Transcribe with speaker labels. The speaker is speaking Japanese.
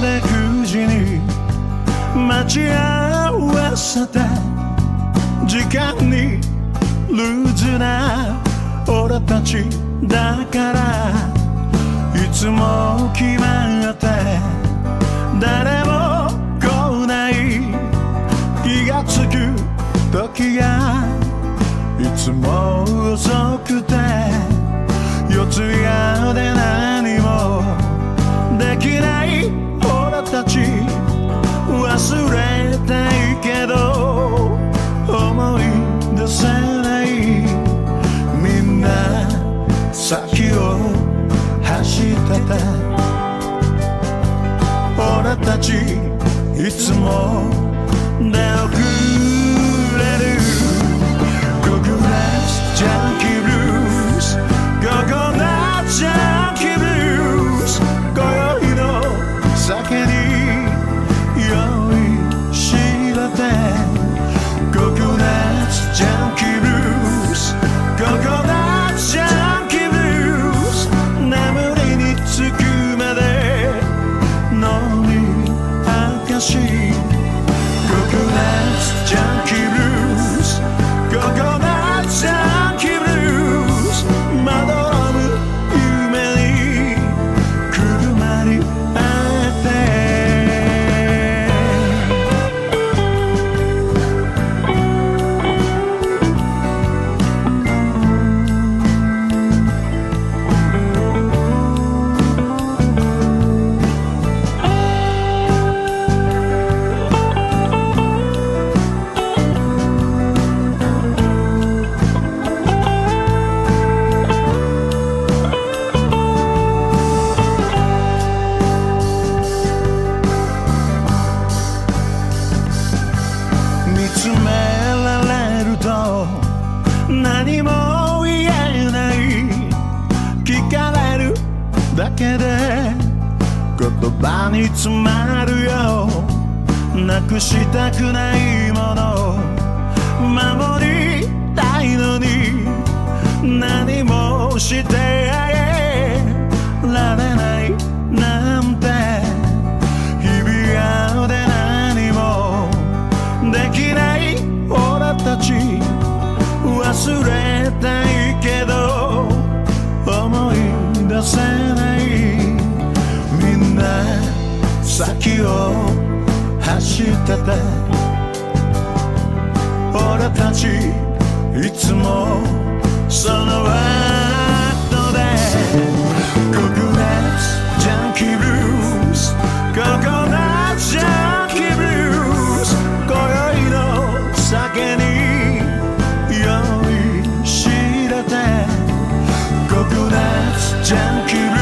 Speaker 1: 9時に待ち合わせて時間にルーズな俺たちだからいつも決まって誰も来ない気がつく時がいつも遅くて四つ谷で何もできない。たちいつも出遅れる。ココナッツジャンキーブルース。ココナッツジャンキーブルース。今宵の酒に酔いしれて。ココナッツジャンキーブルース。ココナッツジャンキーブルース。眠りにつく言葉に詰まるよ。なくしたくないもの。守りたいのに。何もしてあげられない。先を走ってて俺たちいつもその後でココナッツジャンキーブルースココナッツジャンキーブルース今宵の酒に用意しれてココナッツジャンキーブルース